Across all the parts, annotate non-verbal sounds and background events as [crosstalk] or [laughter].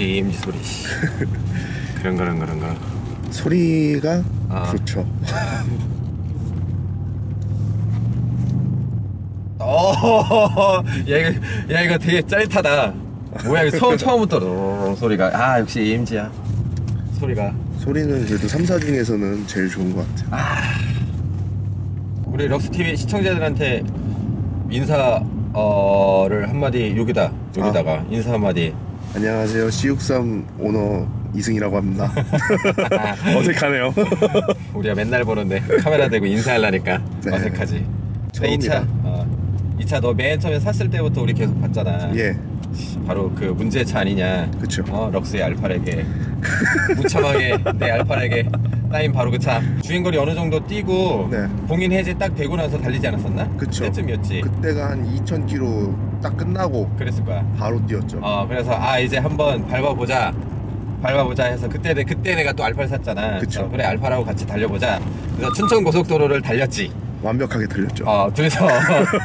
역시 EMG 소리. [laughs] 그런 그런 그런 그런. 소리가 아. 그렇죠. [laughs] 어, 야 이거 야 이거 되게 짜릿하다. 뭐야 이거 처음 처음부터 로로로 소리가 아 역시 EMG야. 소리가 소리는 그래도 3사 중에서는 제일 좋은 것 같아요. 우리 럭스 TV 시청자들한테 인사 어를 한마디 여기다 여기다가 인사 한마디. 안녕하세요. C63 오너 이승이라고 합니다. [laughs] 어색하네요. [laughs] 우리가 맨날 보는데 카메라 대고 인사하려니까 네. 어색하지. 처음이다. 2차 어, 2차 너 맨 처음에 샀을 때부터 우리 계속 봤잖아. 예, 바로 그 문제의 차 아니냐. 그쵸. 어, 럭스의 알파에게 무참하게 내 알파에게 따인 바로 그 차. 주행거리 어느 정도 뛰고 네. 봉인 해제 딱 되고 나서 달리지 않았었나? 그쵸. 그때쯤이었지. 그때가 한 2,000km 딱 끝나고 그랬을 거야. 바로 뛰었죠. 어, 그래서 아 이제 한번 밟아보자. 밟아보자 해서 그때 내- 그때 내가 또 알파를 샀잖아. 그쵸. 어, 그래 알파라고 같이 달려보자. 그래서 춘천 고속도로를 달렸지. 완벽하게 들렸죠. 어, 둘이서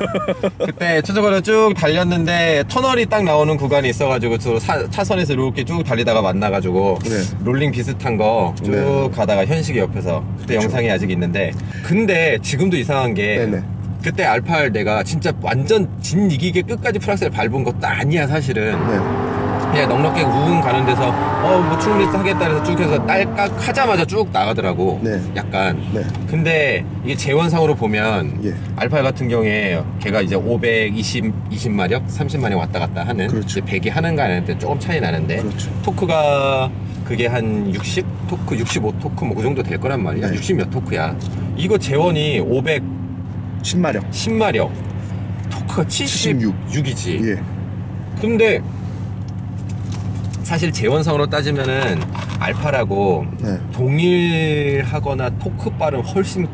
[laughs] 그때 추적으로 쭉 달렸는데 터널이 딱 나오는 구간이 있어가지고 저 사- 차선에서 이렇게 쭉 달리다가 만나가지고 네. 롤링 비슷한 거쭉 네. 가다가 현식이 옆에서 그때 영상이 아직 있는데 근데 지금도 이상한 게 네네. 그때 알파를 내가 진짜 완전 진 이기게 끝까지 프락셀 밟은 것도 아니야 사실은 네. 그냥 넉넉하게 우웅 가는 데서 어뭐 충분히 하겠다 해서 쭉 해서 딸깍 하자마자 쭉 나가더라고 네. 약간 네. 근데 이게 재원상으로 보면 예. 알파 같은 경우에 걔가 이제 520 20마력 30마력 왔다 갔다 하는 그렇죠. 이제 100이 하는가 안 하는데 조금 차이 나는데 그렇죠. 토크가 그게 한 60 토크 65 토크 뭐 그 정도 될 거란 말이야 네. 60몇 토크야 이거 재원이 500 신마력. 10마력 토크가 76. 76이지 예. 근데 사실 재원상으로 따지면은 알파라고 네. 동일하거나 토크 빠른 훨씬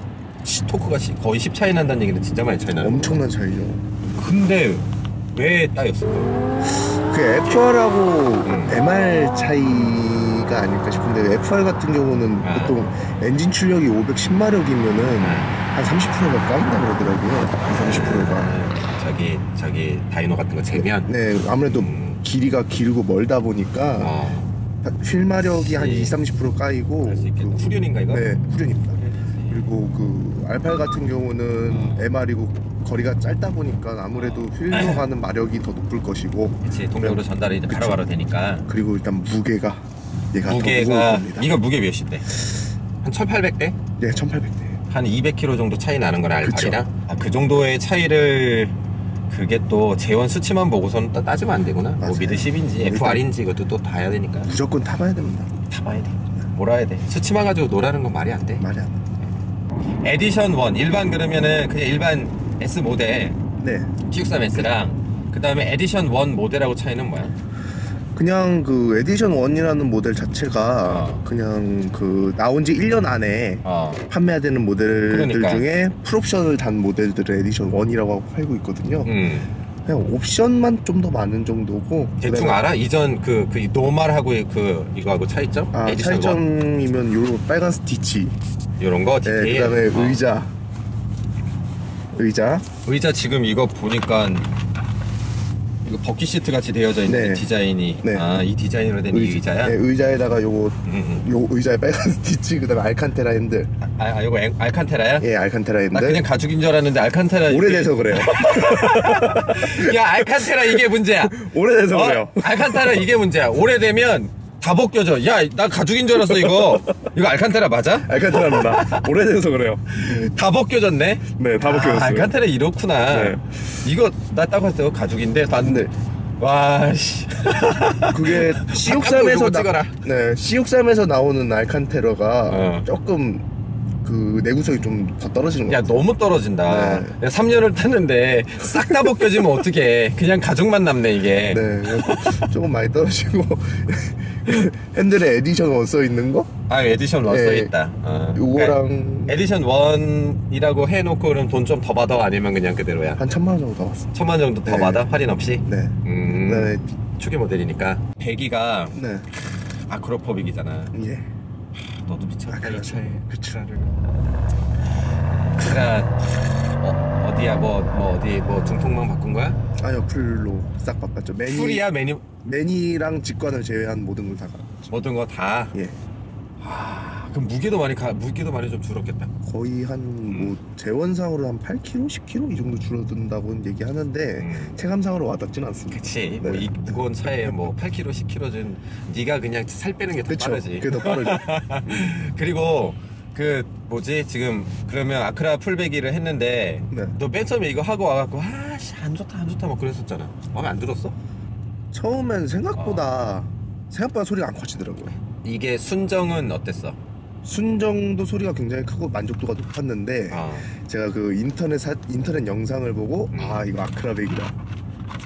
시- 토크가 시- 거의 10 차이 난다는 얘기는 진짜 많이 차이 거 엄청난 차이죠. 근데 왜 따였을까? 그 FR하고 음. MR 차이가 아닐까 싶은데 FR 같은 경우는 아. 보통 엔진 출력이 510마력이면은 한 30%가 까인다 그러더라고요. 한 30%가. 아, 저기 저기 다이노 같은 거 재면 네, 아무래도 음. 길이가 길고 멀다 보니까 어, 휠마력이 한 그치. 20, 30% 까이고. 그- 후륜인가 이거? 네, 후륜입니다. 그리고 그 알팔 같은 경우는 어. MR이고 거리가 짧다 보니까 아무래도 휠로 가는 마력이 더 높을 것이고 그치 동력으로 전달이 이제 바로 바로 되니까 그리고 일단 무게가 얘가 무게가. 이거 무게 몇인데? 한 1800대? 네, 1800대. 한 200kg 정도 차이 나는 그쵸. 알파이랑 아, 그 정도의 차이를 그게 또 제원 수치만 보고서는 또 따지면 안 되구나 뭐 맞아요. midship인지 일단- FR인지 이것도 또 봐야 되니까 무조건 타봐야 됩니다. 타봐야 돼 몰아야 돼 수치만 가지고 논하는 건 말이 안 돼 말이 안 돼. 에디션 1 일반 그러면은 그냥 일반 S 모델 네. T63S랑 그 다음에 에디션 1 모델하고 차이는 뭐야? 그냥 그 에디션 1이라는 모델 자체가 어. 그냥 그 나온 지 1년 안에 어 판매되는 모델들 그러니까. 중에 풀옵션을 단 모델들을 에디션 1이라고 하고 팔고 있거든요. 음. 그냥 옵션만 좀 더 많은 정도고 대충 그다음에- 알아? 이전 그, 그 normal하고 그 이거하고 차이점? 아, 에디션 1 차이점이면 요 빨간 스티치 이런 거 네, 디테일 그다음에 어. 의자 의자 의자 지금 이거 보니까 이거 버킷 시트 같이 되어져 있는 네. 이 디자인이 네. 아이 디자인으로 된 이 의자야? 네, 의자에다가 요거 음, 음. 요 의자에 빨간 [laughs] 스티치 그다음에 알칸테라 핸들 아, 아 이거 알- 알칸테라야? 예 알칸테라 나 핸들 그냥 가죽인 줄 알았는데 알칸테라 오래돼서 그래요 [laughs] 야 알칸테라 이게 문제야 [laughs] 오래돼서 어? 그래요 알칸테라 이게 문제야 오래되면 다 벗겨져. 야, 나 가죽인 줄 알았어 이거. 이거 알칸테라 맞아? 알칸테라입니다. 오래돼서 그래요. 다 벗겨졌네. 네, 다 아, 벗겨졌어요. 알칸테라 이렇구나. 네. 이거 나딱 봤을 때 가죽인데 봤는데 와 씨. 그게 [laughs] C63에서 누르고 찍어라. 네, C63에서 나오는 알칸테라가 어. 조금 그 내구성이 좀 더 떨어지는 것야 같아요. 너무 떨어진다. 네. 내가 3년을 탔는데 싹 다 벗겨지면 어떡해. 그냥 가죽만 남네 이게. 네, 조금 많이 떨어지고 [laughs] 핸들에 Edition One 써 있는 거 아 Edition One 네. 써있다. 어. 요거랑 그러니까 Edition One이라고 해놓고 그럼 돈 좀 더 받아 아니면 그냥 그대로야. 한 천만 원 정도 더 왔어. 천만 정도 더 네. 받아 할인 없이. 네. 음. 네. 초기 모델이니까 배기가 네. Akrapovič이잖아. 예. 너도 미쳤다. 이 차에. 그쵸. 아크라 어, 어디야 뭐, 뭐 어디 뭐 중통만 바꾼 거야? 아, 옆풀로 싹 바꿨죠. 매니 풀이야 메뉴 매니랑 직관을 제외한 모든 걸 다 바꿨죠. 모든 거 다. 예. 아, 그럼 무게도 많이 가 무게도 많이 좀 줄었겠다. 거의 한 뭐 재원상으로 한 8kg, 10kg 이 정도 줄어든다고는 얘기하는데 음. 체감상으로 와닿지는 않습니다. 그치. 네. 뭐이 무거운 차에 뭐 8kg, 10kg 준 네가 그냥 살 빼는 게 더 그쵸? 빠르지. 그게 더 빠르죠. [laughs] 그리고 그 뭐지 지금 그러면 아크라 풀배기를 했는데 네. 너 맨 처음에 이거 하고 와갖고 아씨 안 좋다 안 좋다 막 그랬었잖아. 마음에 안 들었어? 처음엔 생각보다 어. 생각보다 소리가 안 커지더라고요. 이게 순정은 어땠어? 순정도 소리가 굉장히 크고 만족도가 높았는데 어. 제가 그 인터넷 사, 인터넷 영상을 보고 음. 아 이거 아크라백이다.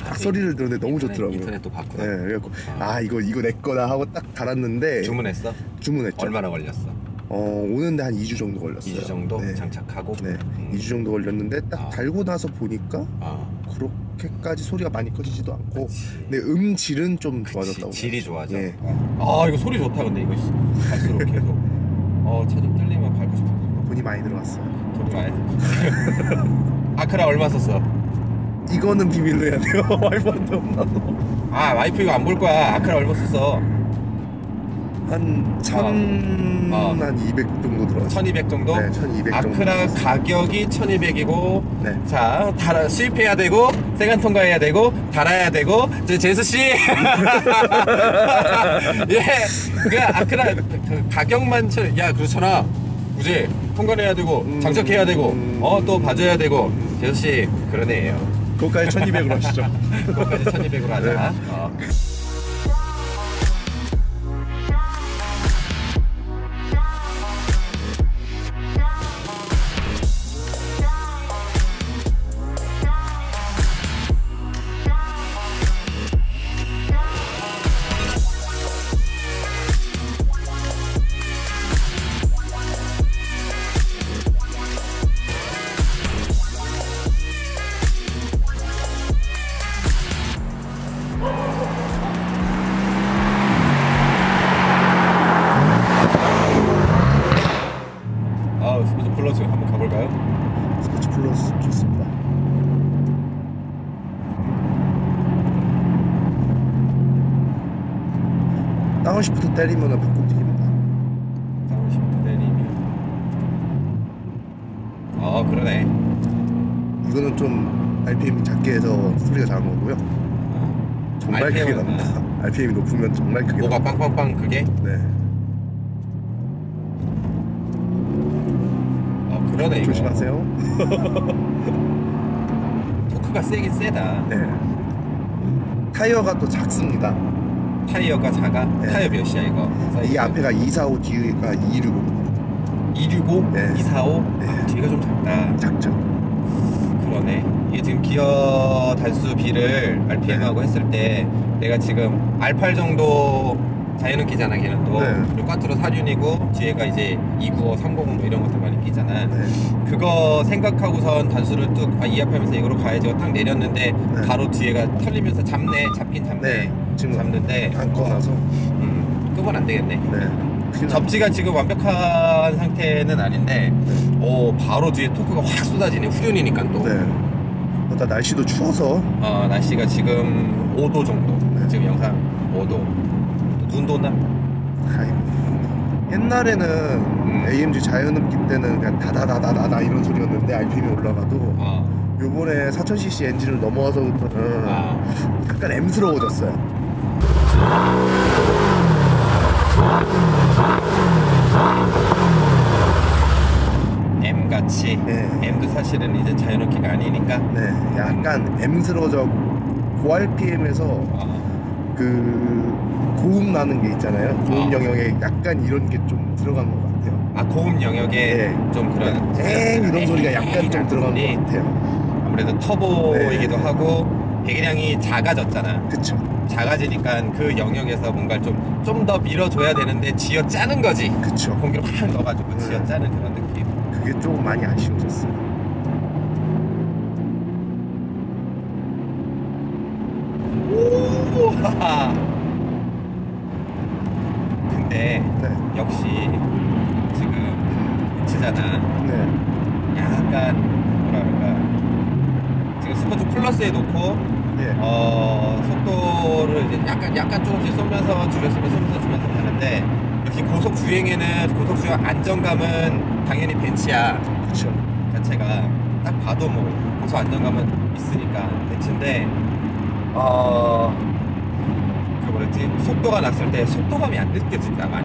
딱 소리를 들었는데 너무 인터넷- 좋더라고요. 인터넷도 봤구나. 네, 그래갖고 어. 아 이거 이거 내 거다 하고 딱 달았는데 주문했어? 주문했죠. 얼마나 걸렸어? 어 오는데 한 2주 정도 걸렸어요. 2주 정도 네. 장착하고? 네, 음. 2주 정도 걸렸는데 딱 아. 달고 나서 보니까 어. 그렇게까지 소리가 많이 커지지도 않고. 근데 음질은 좀 좋아졌다고. 질이 좋아져. 예. 아 이거 소리 좋다 근데 이거 씨. 갈수록 계속 어차 좀 뚫리면 밟고 싶은데 돈이 많이 들어갔어요. 돈 가야지 아크라 얼마 썼어? 이거는 비밀로 해야 돼요. [laughs] 와이프한테 없나도. 아 와이프 이거 안 볼 거야 아크라 얼마 썼어? 한 천, 어. 한 200 정도 들어갔어요. 1200 정도? 네, 1200 정도. 아크라 가격이 1200이고 네. 자 달아, 수입해야 되고 세관 통과해야 되고 달아야 되고 저 제수 씨 예 그 아크라 그 가격만 쳐- 야 그렇잖아 그지 통과해야 되고 음. 장착해야 되고 음. 어또 봐줘야 되고 제수 씨 그런 애예요 그거까지 1200으로 하시죠. 그거까지 1200으로 하자 네. 어. downshift 때리면 팝콘 튀깁니다. downshift 내리면 어 그러네 이거는 좀 RPM이 작게 해서 소리가 작은 거고요. 정말 크게 RPM 은, 납니다. RPM이 높으면 정말 크게 뭐가 납니다. 빵빵빵 그게? 네. 어 그러네 이거 조심하세요. [laughs] 토크가 세긴 세다 네. 타이어가 또 작습니다. 타이어가 작아? 네. 타이어 몇이야 이거? 이 앞에가 245, 뒤가 265 265? 네. 245? 네. 아, 뒤가 좀 작다 작죠. 그러네 이게 지금 기어 단수 B를 RPM하고 했을 때 내가 지금 R8 정도 자연은 끼잖아 걔는 또 네. 그리고 꽈트로 4륜이고 뒤에가 이제 295, 390뭐 이런 것들 많이 끼잖아 네. 그거 생각하고선 단수를 뚝 아, 이합하면서 이거로 가야지 딱 내렸는데 네. 바로 뒤에가 털리면서 잡네 잡긴 잡네 네. 지금 잡는데 안고 나서 음, 끄면 안 되겠네 네. 접지가 지금 완벽한 상태는 아닌데 네. 오 바로 뒤에 토크가 확 쏟아지네 후륜이니까 또 네. 일단 날씨도 추워서 어, 날씨가 지금 5도 정도 네. 지금 영상 5도 또 눈도 온다 아이, 옛날에는 AMG 자연흡기 때는 그냥 다다다다다다 이런 소리였는데 RPM이 올라가도 어. 요번에 4000cc 엔진을 넘어와서부터는 아. 약간 M스러워졌어요. M 같이 네. M도 사실은 이제 자연흡기가 아니니까 네, 약간 M스러져 고RPM에서 어, 그 고음 나는 게 있잖아요. 고음 어. 영역에 약간 이런 게 좀 들어간 것 같아요. 아 고음 영역에 네. 좀 그런 엥 이런 소리가 약간 좀 들어간. 것 같아요. 아무래도 터보이기도 네. 하고 배기량이 작아졌잖아. 그쵸? 작아지니까 그 영역에서 뭔가 좀 좀 더 밀어줘야 되는데 쥐어 짜는 거지. 그쵸? 공기를 확 넣어가지고 네. 쥐어 짜는 그런 느낌. 그게 조금 많이 아쉬워졌어요. 우와. [laughs] 근데 네, 역시 지금 벤츠잖아. 네, 약간 뭐라 그럴까. 지금 스포츠 플러스에 놓고 예, 어 속도를 이제 약간 약간 조금씩 쏘면서 줄였으면 쏘면서 주면서 가는데 역시 고속 주행에는 고속 주행 안정감은 당연히 벤츠야. 그쵸? 자체가 딱 봐도 뭐 고속 안정감은 있으니까 벤츠인데 어 그 뭐랬지? 속도가 났을 때 속도감이 안 느껴진다 많이. 네,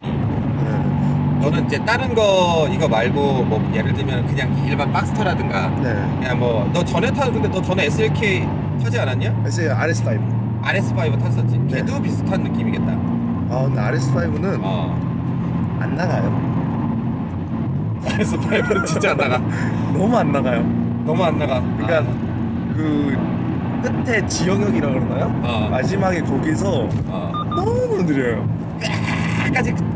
너는 이제 다른 거 이거 말고 뭐 예를 들면 그냥 일반 박스터라든가 네. 그냥 뭐 너 전에 타는 근데 너 전에 SLK 타지 않았냐? 그래서 RS5. RS5 탔었지. 네. 걔도 비슷한 느낌이겠다. 아, 근데 RS5는 어. 안 나가요. RS5는 진짜 안 나가. [laughs] 너무 안 나가요. 너무 안 나가. 그러니까 그 끝에 지영역이라 그러나요? 어. 마지막에 거기서 어. 너무 느려요. 끝까지 진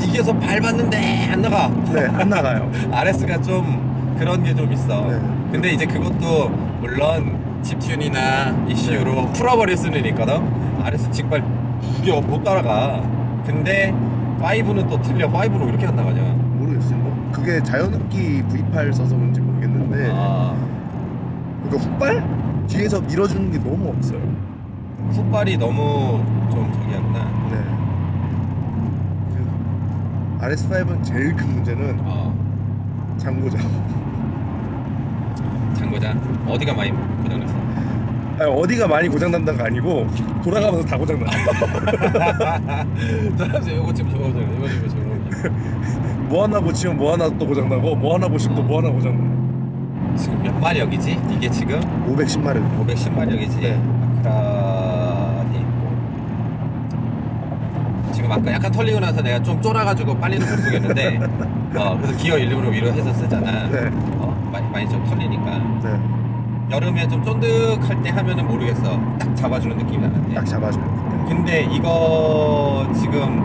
이겨서 밟았는데 안 나가. 네, 안 나가요. [laughs] RS가 좀 그런 게 좀 있어. 네. 근데 이제 그것도 물론 집튠이나 이슈로 네. 풀어버릴 수는 있거든. RS 직발 이게 못 따라가. 근데 5는 또 틀려. 5로 이렇게 안 나가냐. 모르겠어요. 뭐 그게 자연흡기 V8 써서 그런지 모르겠는데 아. 그러니까 훅발 뒤에서 밀어주는 게 너무 없어요. 속발이 너무 좀 저기였나. 네. 그 RS5는 제일 큰 문제는 어. 장고장. 장고장 어디가 많이 고장났어? 아니, 어디가 많이 고장난다가 아니고 돌아가면서 다 고장나. 사람들 이거 지금 저거 저거 이거 이거 저거 뭐 하나 고치면 뭐 하나 또 고장나고 뭐 하나 고치면 또 뭐 하나 고장나. 지금 몇 마력이지? 이게 지금 510마력. 510마력이지. 네. 아크라데 있고 아까 약간 털리고 나서 내가 좀 쫄아가지고 빨리는 못 쓰겠는데 [laughs] 어 그래서 기어 일부러 위로 해서 쓰잖아. 네. 어 많이 많이 좀 털리니까 네. 여름에 좀 쫀득할 때 하면은 모르겠어. 딱 잡아주는 느낌이 나는데. 딱 잡아줘요. 근데 이거 지금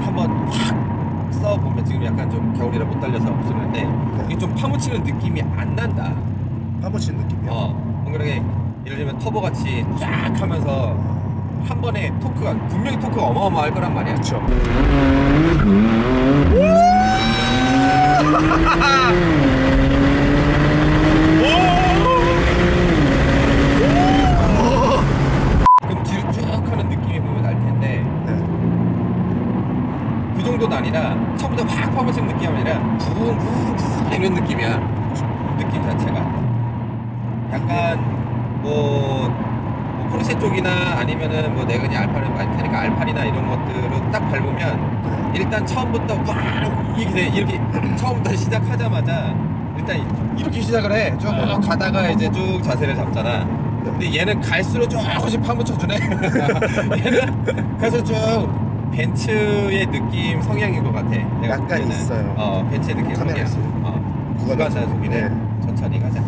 한번 탁 써보면 지금 약간 좀 겨울이라 못 달려서 없었는데 이게 좀 파묻히는 느낌이 안 난다. 파묻힌 느낌이요. 어, 뭔가게 예를 들면 터보 같이 쫙 하면서 한 번에 토크가 분명히 토크가 어마어마할 거란 말이야. 그렇죠. 그럼 뒤로 쭉 하는 느낌이 보면 날 텐데 네. 그 정도는 아니라 처음부터 확 파묻히는 느낌이 아니라 붕붕 이런 느낌이야. 느낌 자체가 약간 뭐, 뭐 포르쉐 쪽이나 아니면은 뭐 내가 그냥 알파를 많이 타니까 알파리나 이런 것들을 딱 밟으면 일단 처음부터 왕 이렇게 이렇게 [clears throat] 처음부터 시작하자마자 일단 이렇게 시작을 해. 쭉 가다가 이제 쭉 자세를 잡잖아. 근데 얘는 갈수록 조금씩 파묻혀 주네. [laughs] 얘는 그래서 쭉 벤츠의 느낌 성향인 것 같아. 내가 약간 보기에는. 있어요. 어, 벤츠의 느낌 성향. 있어요. 어, 구간 단속이네. 천천히 가자.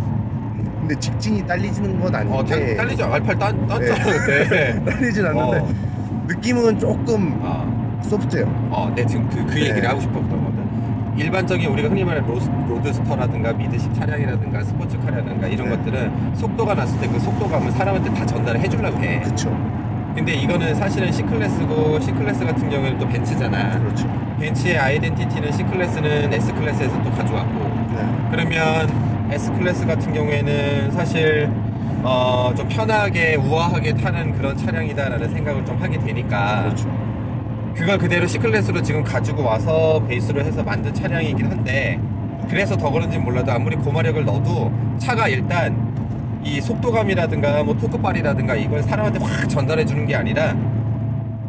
근데 직진이 딸리지는 건 아닌데. 어, 딸, 딸리죠. R8 딴, 딴잖아, 그때. [laughs] 딸리진 않는데 어. 느낌은 조금 어, 소프트해요. 어, 내 지금 그, 그 네. 얘기를 하고 싶었던 거든. 일반적인 우리가 흔히 말하는 로스, roadster라든가 midship 차량이라든가 스포츠카라든가 이런 네. 것들은 속도가 났을 때 그 속도감을 사람한테 다 전달을 해주려고 해. 그렇죠. 근데 이거는 사실은 C클래스고 C클래스 같은 경우에는 또 벤츠잖아. 그렇죠. 벤츠의 아이덴티티는 C클래스는 S클래스에서 또 가져왔고 네. 그러면 S클래스 같은 경우에는 사실 어, 좀 편하게 우아하게 타는 그런 차량이다라는 생각을 좀 하게 되니까 그렇죠. 그걸 그대로 C클래스로 지금 가지고 와서 베이스로 해서 만든 차량이긴 한데 그래서 더 그런지 몰라도 아무리 고마력을 넣어도 차가 일단 이 속도감이라든가 뭐 토크발이라든가 이걸 사람한테 확 전달해 주는 게 아니라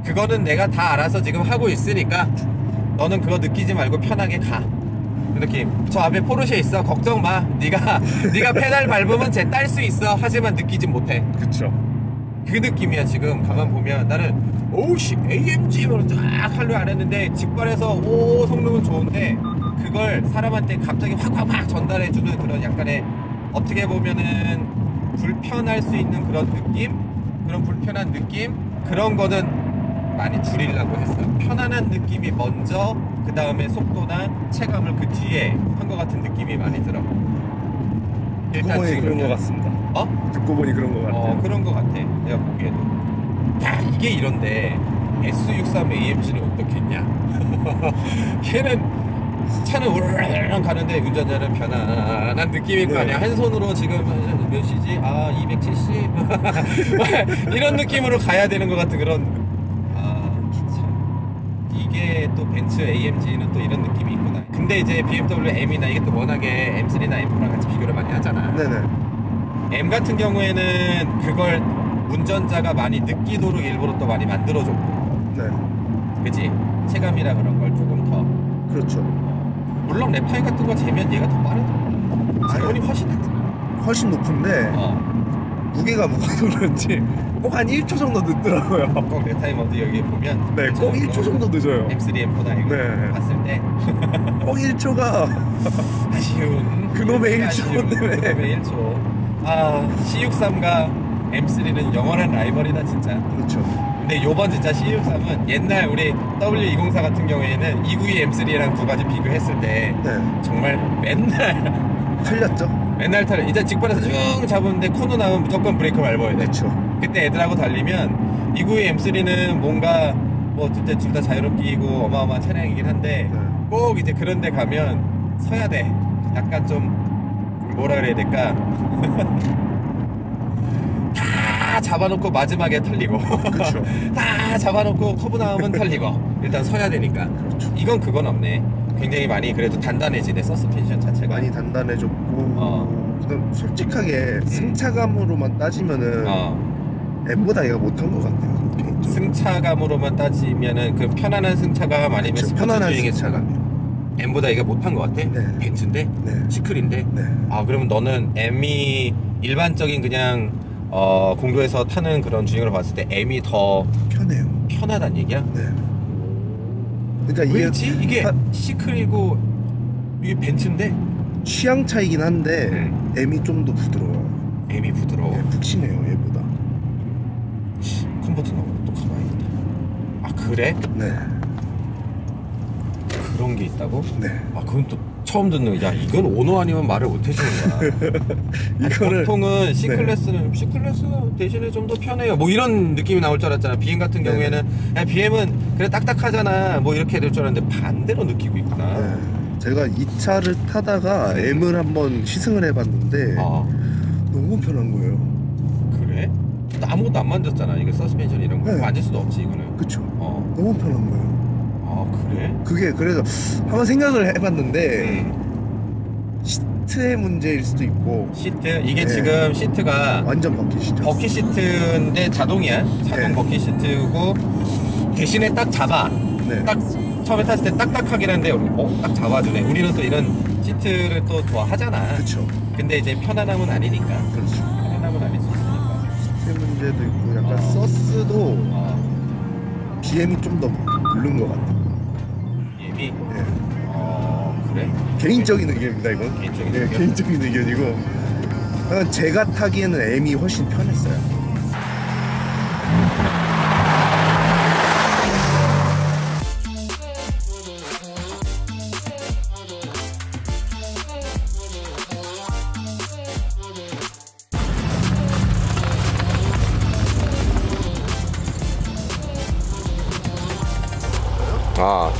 그거는 내가 다 알아서 지금 하고 있으니까 너는 그거 느끼지 말고 편하게 가. 그 느낌. 저 앞에 포르쉐 있어. 걱정 마. 네가 [laughs] 네가 페달 밟으면 쟤 딸 수 있어. 하지만 느끼지 못해. 그쵸. 그 느낌이야 지금 가만 보면 나는 오우씨 AMG로 쫙 할려 안 했는데 직발해서 오 성능은 좋은데 그걸 사람한테 갑자기 확확확 전달해주는 그런 약간의 어떻게 보면은 불편할 수 있는 그런 느낌 그런 불편한 느낌 그런 거는 많이 줄이려고 했어요 편안한 느낌이 먼저 그 다음에 속도나 체감을 그 뒤에 한 것 같은 느낌이 많이 들어 듣고 보니 그런. 것 같습니다. 어? 듣고 보니 그런 것 같아요. 어 그런 거 같아 내가 보기에도 야 이게 이런데 S63 AMG는 어떻겠냐 걔는 차는 우르르 가는데 운전자는 편안한 느낌일 거 네. 아니야 한 손으로 지금 몇 시지 아 270 이런 느낌으로 가야 되는 것 같은 그런 또 벤츠 AMG는 또 이런 느낌이 있구나 근데 이제 BMW M이나 이게 또 워낙에 M3나 M4랑 같이 비교를 많이 하잖아 네네. M 같은 경우에는 그걸 운전자가 많이 느끼도록 일부러 또 많이 만들어줬고 네. 그치? 체감이라 그런 걸 조금 더 그렇죠. 물론 랩파이 같은 거 재면 얘가 더 빠르더라 재원이 훨씬 낫더라 훨씬 높은데 어. 무게가 무거워서 그런지 꼭 한 1초 정도 늦더라고요. 꼭 어디 여기 보면 네, 꼭 1초 정도 늦어요. M3, M4나 이거 네. 봤을 때 [laughs] 꼭 1초가 [laughs] 아쉬운 그놈의 아쉬운 1초 때문에. 그놈의 1초 아 C63과 M3는 영원한 라이벌이다 진짜 그렇죠. 근데 요번 진짜 C63은 옛날 우리 W204 같은 경우에는 292 M3랑 두 가지 비교했을 때 네. 정말 맨날 틀렸죠? 맨날 타려 이제 직발에서 쭉 잡았는데 코너 나오면 무조건 브레이크 밟아야 돼 그렇죠. 그때 애들하고 달리면 292 M3는 뭔가 뭐 진짜 둘다 자유롭게 이고 어마어마한 차량이긴 한데 네. 꼭 이제 그런 데 가면 서야 돼 약간 좀 뭐라 그래야 될까 [laughs] 다 잡아놓고 마지막에 털리고. [laughs] 다 잡아놓고 커브 나오면 털리고 일단 서야 되니까 그렇죠. 이건 그건 없네 굉장히 많이 그래도 단단해지네 서스펜션 자체가 많이 단단해졌고 어. 그다음 솔직하게 승차감으로만 따지면은 어, M보다 얘가 못한 것 같아요. 개인적으로. 승차감으로만 따지면은 그 편안한 승차감 아니면. 스포츠 편안한 주행의 승차감. M보다 얘가 못한 것 같아? 네. 벤츠인데? 네. 시클인데? 네. 아 그러면 너는 M이 일반적인 그냥 어, 공도에서 타는 그런 주행을 봤을 때 M이 더 편해요. 편하단 얘기야? 네. 그러니까 이게 왜지? 이게 타- 시클이고 이게 벤츠인데 취향 차이긴 한데 음. M이 좀 더 부드러워요. M이 부드러워 네, 푹신해요 얘보다. comfort 나오고 또 가봐야겠다 아 그래? 네. 그런 게 있다고? 네. 아 그건 또 처음 듣는 야 이건 오너 아니면 말을 못 해주는 거야 [laughs] 아니, 이거를 보통은 C 클래스는 C 클래스 대신에 좀 더 편해요. 뭐 이런 느낌이 나올 줄 알았잖아. BM 같은 네. 경우에는 야, BM은 그래 딱딱하잖아. 뭐 이렇게 될 줄 알았는데 반대로 느끼고 있구나. 네. 제가 이 차를 타다가 M을 한번 시승을 해봤는데 아 너무 편한 거예요. 그래? 나 아무것도 안 만졌잖아. 이거 서스펜션 이런 거 네. 만질 수도 없지 이거는. 그쵸? 어. 너무 편한 거예요. 아 그래? 그게 그래서 한번 생각을 해봤는데 음. 시트의 문제일 수도 있고 시트 이게 네. 지금 시트가 완전 bucket이죠. bucket seat인데 자동이야. 자동 네. bucket seat고 대신에 딱 잡아. 네. 딱 처음에 탔을 때 딱딱하긴 한데 어? 딱 잡아주네. 우리는 또 이런 시트를 또 좋아하잖아. 그쵸. 근데 이제 편안함은 아니니까. 그렇죠. 편안함은 아닐 수 있으니까. 시트 문제도 있고 약간 어. 서스도 어, BM이 좀더 물른 것 같아 요. 예비. 네. 어, 그래? 개인적인 의견입니다 이건. 개인적인 네, 의견? 개인적인 의견이고. 제가 타기에는 M이 훨씬 편했어요.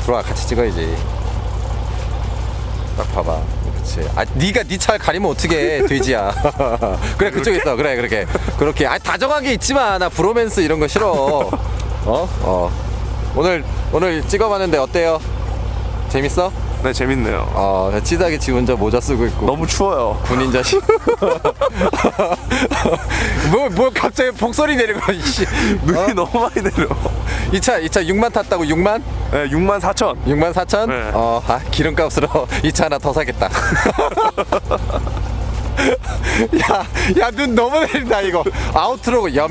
들어와 같이 찍어야지. 딱 봐봐. 그렇지. 아, 네가 네 차를 가리면 어떻게 해, 돼지야. [laughs] 그래 그쪽에 있어. 그래 그렇게. 그렇게. 아, 다정하게 있지마. 나 브로맨스 이런 거 싫어. 어? 어. 오늘 오늘 찍어봤는데 어때요? 재밌어? 네 재밌네요. 어 찌다게 지 혼자 모자 쓰고 있고 너무 추워요. 군인 자식 [laughs] [laughs] 뭐, 뭐 갑자기 복소리 내리고 [laughs] 이씨 눈이 너무 많이 내려. 이 차 이 차 6만 탔다고 6만? 네 6만 4천. 6만 4천? 네. 어, 아, 기름값으로 [laughs] 이 차 하나 더 사겠다. 야, 야, 눈 너무 내린다, 이거. 아우트로, 야,